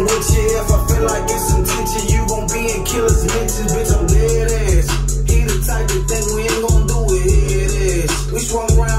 with you if I feel like it's intention. You gon' be in killer's mentions, bitch, I'm dead ass. He the type of thing we ain't gon' do it. We swung around.